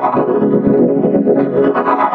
Thank you.